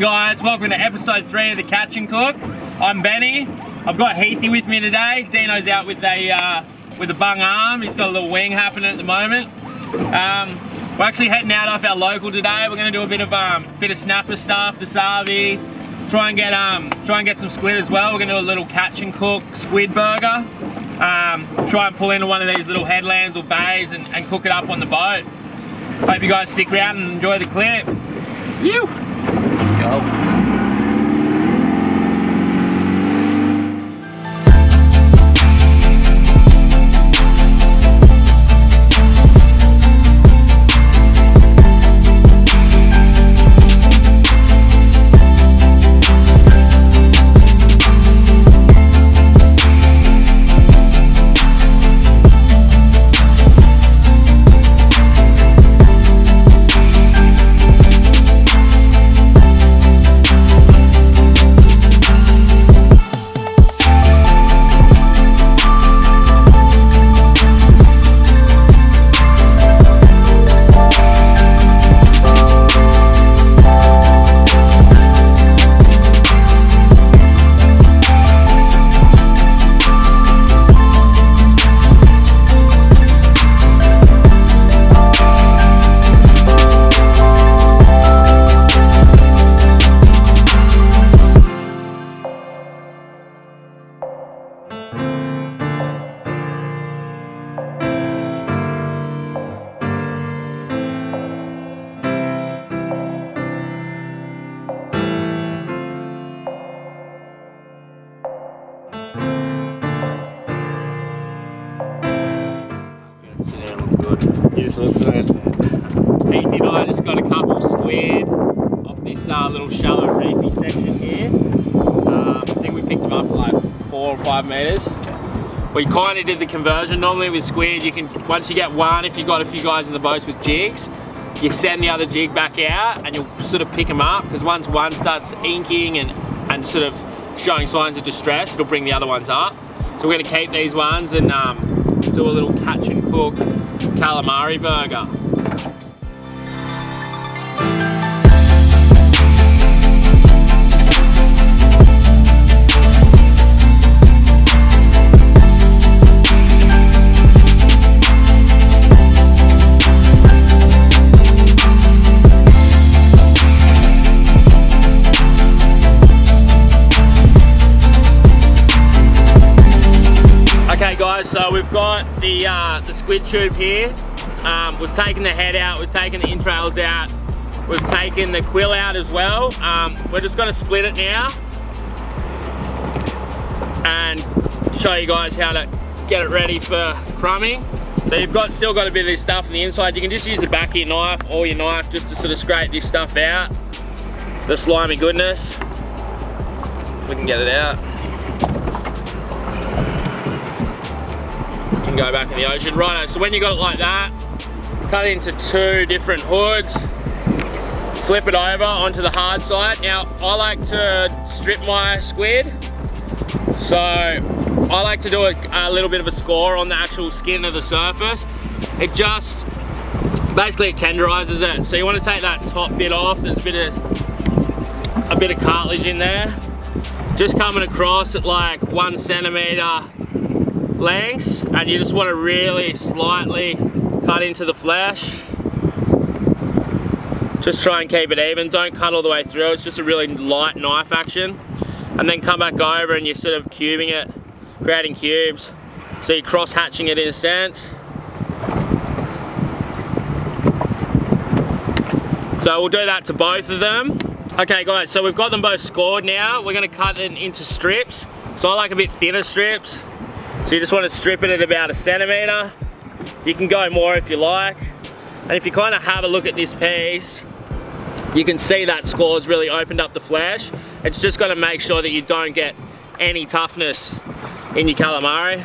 Guys? Welcome to episode three of the Catch and Cook. I'm Benny. I've got Heathy with me today. Dino's out with a uh, with a bung arm. He's got a little wing happening at the moment. Um, we're actually heading out off our local today. We're going to do a bit of um, bit of snapper stuff, the Savi. Try and get um, try and get some squid as well. We're going to do a little catch and cook squid burger. Um, try and pull into one of these little headlands or bays and, and cook it up on the boat. Hope you guys stick around and enjoy the clip. You. Section here. Um, I think we picked them up like four or five meters. We kind of did the conversion. Normally with squid, you can once you get one, if you got a few guys in the boats with jigs, you send the other jig back out and you'll sort of pick them up because once one starts inking and, and sort of showing signs of distress, it'll bring the other ones up. So we're going to keep these ones and um, do a little catch and cook calamari burger. Squid tube here. Um, we've taken the head out, we've taken the entrails out, we've taken the quill out as well. Um, we're just gonna split it now and show you guys how to get it ready for crumbing. So you've got still got a bit of this stuff on the inside. You can just use the back of your knife or your knife just to sort of scrape this stuff out. The slimy goodness. If we can get it out. Can go back in the ocean. Righto, so when you got it like that, cut into two different hoods, flip it over onto the hard side. Now, I like to strip my squid, so I like to do a, a little bit of a score on the actual skin of the surface. It just, basically it tenderizes it. So you want to take that top bit off. There's a bit of, a bit of cartilage in there. Just coming across at like one centimeter lengths and you just want to really slightly cut into the flesh. Just try and keep it even. Don't cut all the way through. It's just a really light knife action. And then come back over and you're sort of cubing it creating cubes. So you're cross hatching it in a sense. So we'll do that to both of them. Okay guys so we've got them both scored now. We're going to cut it into strips. So I like a bit thinner strips so you just want to strip it at about a centimetre. You can go more if you like. And if you kind of have a look at this piece, you can see that score's really opened up the flesh. It's just going to make sure that you don't get any toughness in your calamari.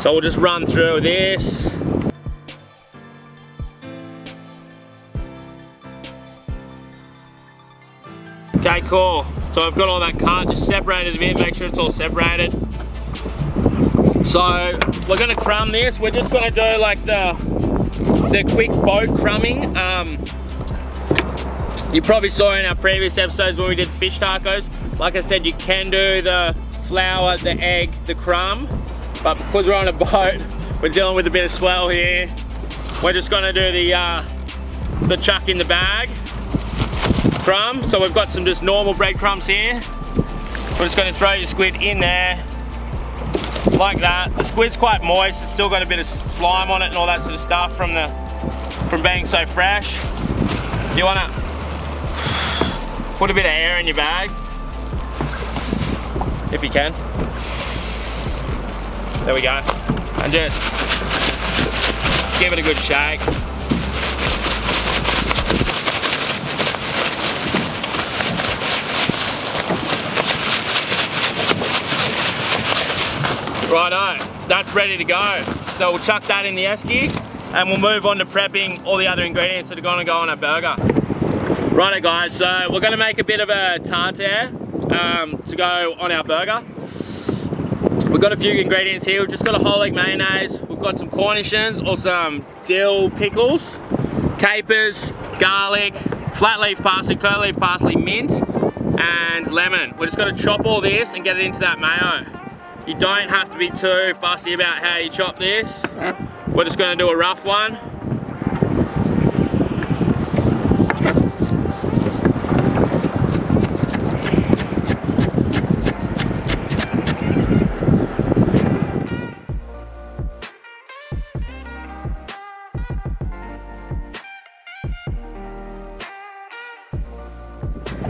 So we'll just run through this. Okay, cool. So I've got all that cut, just separated a bit, make sure it's all separated. So we're gonna crumb this. We're just gonna do like the the quick boat crumbing. Um, You probably saw in our previous episodes when we did fish tacos, like I said, you can do the flour, the egg, the crumb, but because we're on a boat, we're dealing with a bit of swell here. We're just gonna do the, uh, the chuck in the bag crumb. So we've got some just normal breadcrumbs here. We're just gonna throw your squid in there, like that. The squid's quite moist, it's still got a bit of slime on it and all that sort of stuff from the from being so fresh. You wanna put a bit of air in your bag, if you can. There we go. And just give it a good shake. Righto, that's ready to go. So we'll chuck that in the esky and we'll move on to prepping all the other ingredients that are gonna go on our burger. Righto guys, so we're gonna make a bit of a tartare um, to go on our burger. We've got a few ingredients here. We've just got a whole egg mayonnaise. We've got some cornichons or some dill pickles, capers, garlic, flat leaf parsley, curly leaf parsley, mint, and lemon. We're just gonna chop all this and get it into that mayo. You don't have to be too fussy about how you chop this. We're just gonna do a rough one.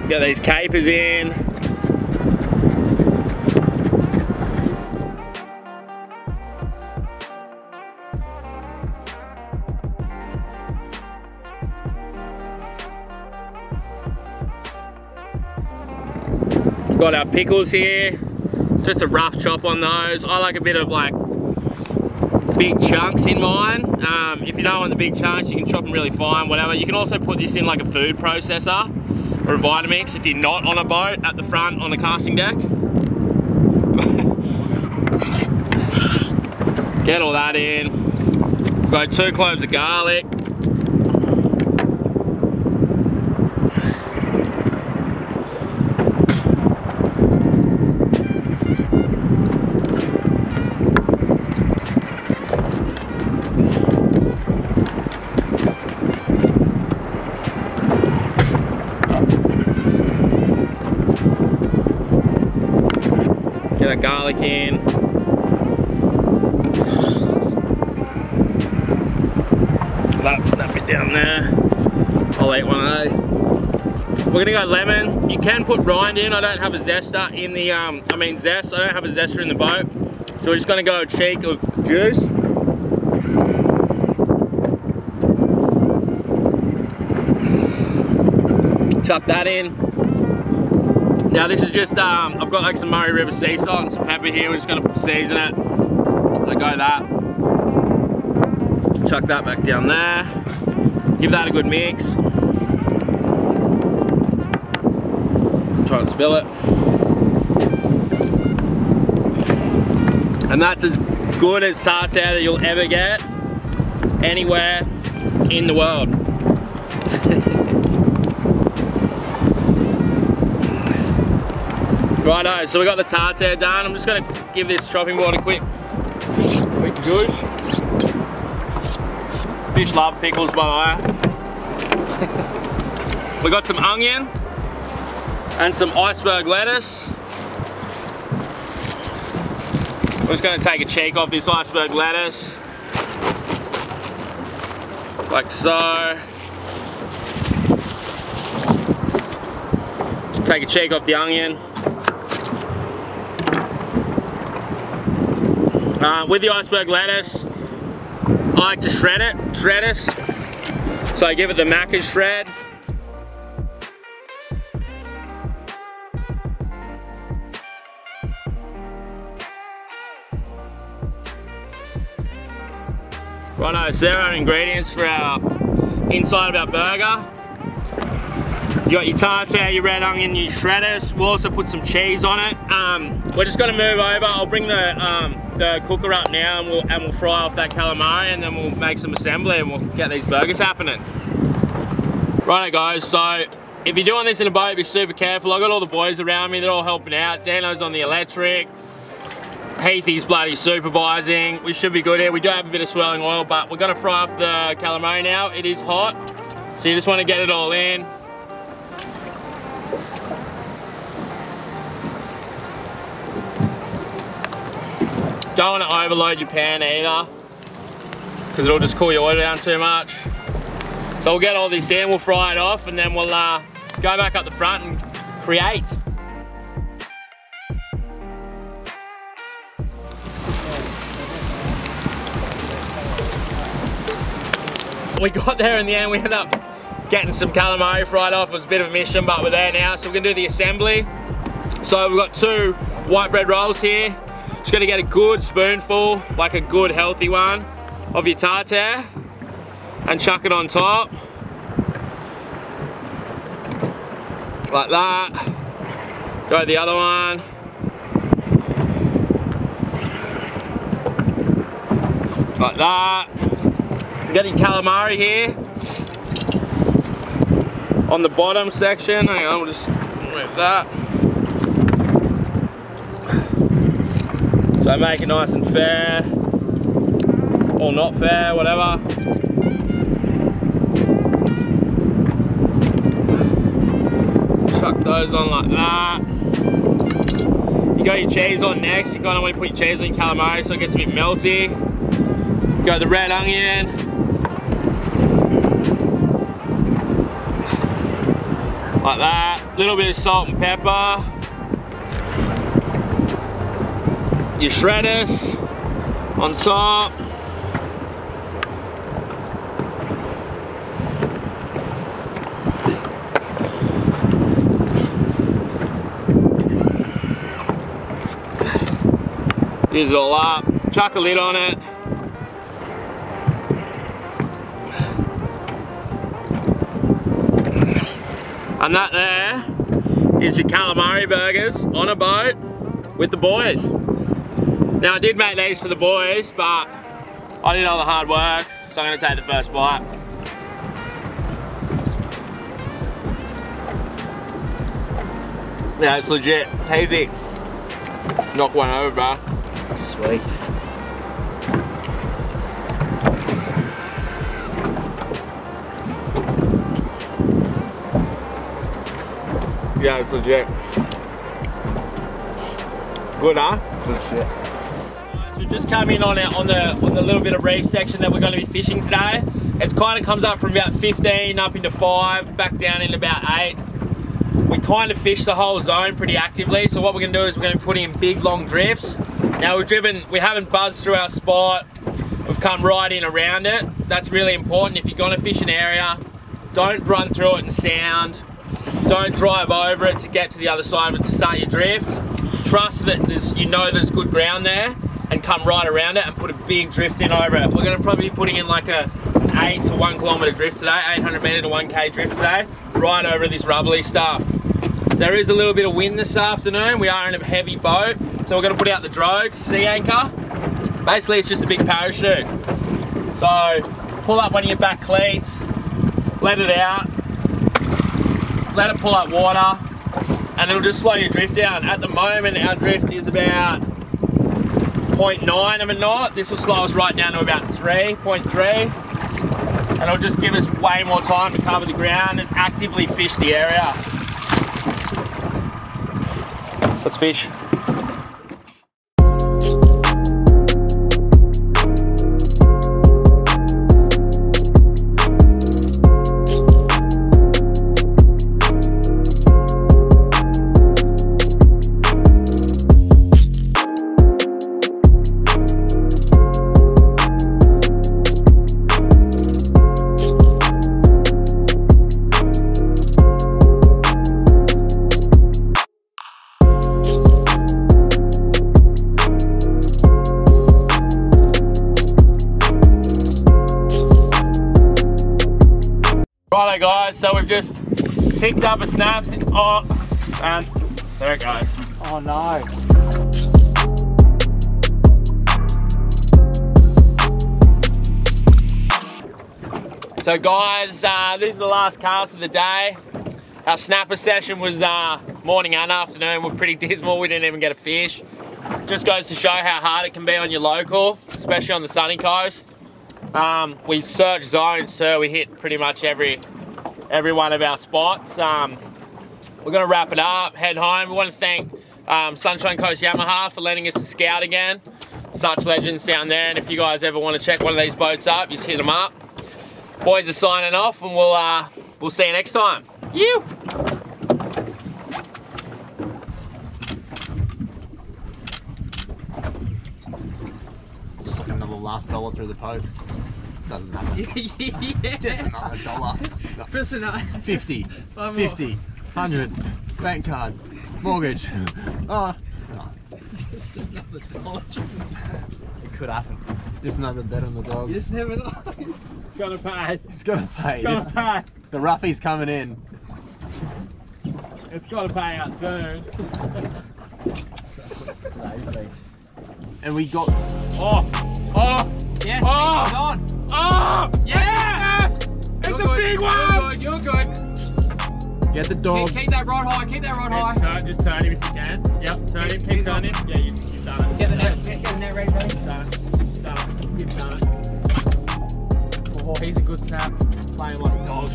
Get these capers in. Got our pickles here. Just a rough chop on those. I like a bit of like big chunks in mine. Um, if you don't want the big chunks, you can chop them really fine, whatever. You can also put this in like a food processor or a Vitamix if you're not on a boat at the front on the casting deck. Get all that in. Got two cloves of garlic. Garlic in. That, that bit down there. I'll eat one of those. We're gonna go lemon. You can put rind in. I don't have a zester in the, um, I mean zest. I don't have a zester in the boat. So we're just gonna go a cheek of juice. Chuck that in. Now this is just, um, I've got like some Murray River sea salt and some pepper here. We're just gonna season it. So go that. Chuck that back down there. Give that a good mix. Try and spill it. And that's as good as tartare that you'll ever get anywhere in the world. Righto, so we got the tartare done. I'm just gonna give this chopping board a quick, quick good. Fish love pickles by the way. we got some onion and some iceberg lettuce. We're just gonna take a cheek off this iceberg lettuce. Like so. Take a cheek off the onion. Uh, with the iceberg lettuce, I like to shred it, shred it. So I give it the Macca's shred. Righto, so there are ingredients for our inside of our burger. You got your tartare, your red onion, your shredders. We'll also put some cheese on it. Um, we're just gonna move over. I'll bring the um, Uh, the cooker up now and we'll, and we'll fry off that calamari and then we'll make some assembly and we'll get these burgers happening. Righto guys, so if you're doing this in a boat, be super careful. I got all the boys around me, they're all helping out. Dano's on the electric. Heathy's bloody supervising. We should be good here. We do have a bit of swelling oil, but we're gonna fry off the calamari now. It is hot, so you just wanna get it all in. Don't wanna overload your pan either, because it'll just cool your oil down too much. So we'll get all this in, we'll fry it off, and then we'll uh, go back up the front and create. We got there in the end, we ended up getting some calamari fried off. It was a bit of a mission, but we're there now. So we're gonna do the assembly. So we've got two white bread rolls here. Just gonna get a good spoonful, like a good healthy one, of your tartare and chuck it on top. Like that. Go the other one. Like that. Got your calamari here. On the bottom section, hang on, we'll just move that. So make it nice and fair, or not fair, whatever. Chuck those on like that. You got your cheese on next, you kind of want to put your cheese on your calamari so it gets a bit melty. Got the red onion, like that. Little bit of salt and pepper. Your shredders on top. Use it all up, chuck a lid on it. And that there is your calamari burgers on a boat with the boys. Now I did make these for the boys, but I did all the hard work, so I'm gonna take the first bite. Yeah, it's legit. Tasty. Knock one over, bro. Sweet. Yeah, it's legit. Good, huh? Good shit. Just come in on, on the on the little bit of reef section that we're going to be fishing today. It kind of comes up from about 15 up into 5, back down in about 8. We kind of fish the whole zone pretty actively, so what we're going to do is we're going to put in big long drifts. Now we've driven, we haven't buzzed through our spot, we've come right in around it. That's really important. If you're going to fish an area, don't run through it and sound. Don't drive over it to get to the other side of it to start your drift. Trust that you know there's good ground there and come right around it and put a big drift in over it. We're gonna probably be putting in like a eight to one kilometer drift today, 800 meter to 1K drift today, right over this rubbly stuff. There is a little bit of wind this afternoon. We are in a heavy boat, so we're gonna put out the drogue, sea anchor. Basically, it's just a big parachute. So, pull up one of your back cleats, let it out, let it pull up water, and it'll just slow your drift down. At the moment, our drift is about 0.9 of a knot. This will slow us right down to about 3.3. And it'll just give us way more time to cover the ground and actively fish the area. Let's fish. Picked up a snaps. Oh, and there it goes. Oh no. So guys, uh, this is the last cast of the day. Our snapper session was uh, morning and afternoon. We're pretty dismal. We didn't even get a fish. Just goes to show how hard it can be on your local, especially on the sunny coast. Um, we searched zones too. We hit pretty much every every one of our spots. Um, we're gonna wrap it up, head home. We want to thank um, Sunshine Coast Yamaha for letting us to scout again. Such legends down there, and if you guys ever want to check one of these boats up, just hit them up. Boys are signing off, and we'll uh, we'll see you next time. You. Just like another last dollar through the pokes. Doesn't matter. yeah. Just another dollar. Just another. 50, 50, 100, bank card, mortgage. Oh, Just another dollar. it could happen. Just another bet on the dogs. You just never know. Gonna pay. It's gonna pay. It's Gonna Just- pay. the roughies coming in. It's gotta pay out soon. And we got Oh, oh, Yes, ah! Oh! it's on. oh! Ah! Yeah! It's You're a good, big You're good, you're good. get the dog. keep that rod high, keep that rod high. Turn, just turn him if you can. Yep, turn him, Keep- keep keep turning. Yeah, you, you've done it. Get the net, get, get the net ready, ready. Done it. Done it. You've done it. Oh, he's a good snap. Playing like a dog.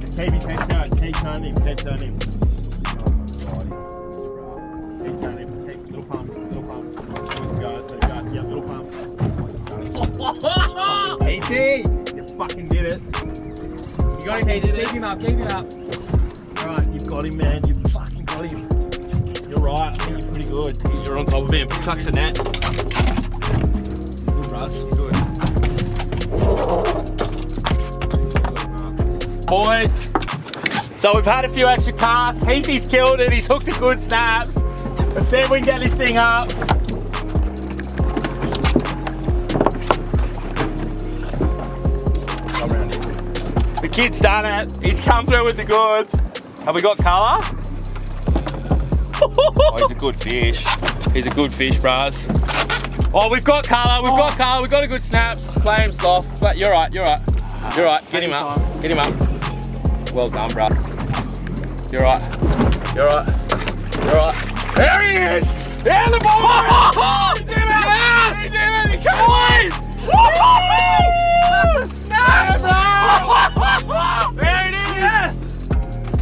Keep his head turned. Keep turning him. Keep turning him. Fucking did it. You got him, Pete. Keep him up, keep him up. Alright, you've got him, man. You've fucking got him. You're right. I think you're pretty good. You're on top of him. Chucks the net. Good, Russ. Good. Boys, so we've had a few extra casts. Heathy's killed it. He's hooked a good snaps. Let's see if we can get this thing up. The kid's done it. He's come through with the goods. Have we got colour? oh, he's a good fish. He's a good fish, bros. Oh, we've got colour. We've got colour. We've got a good snaps. Play him soft. But you're right. You're right. You're right. Get him up. Get him up. Well done, bro. You're right. You're right. You're right. There he is! There the ball! He did it! Yes! He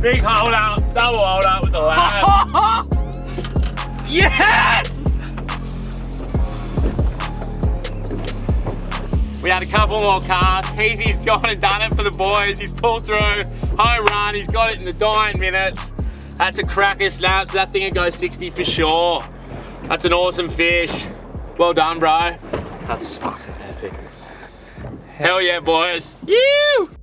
Big hold out, double hold out with the lad. yes! We had a couple more casts. Heathy's gone and done it for the boys. He's pulled through, home run. He's got it in the dying minutes. That's a cracker snap. So that thing will go 60 for sure. That's an awesome fish. Well done, bro. That's fucking epic. Hell yeah, boys. You!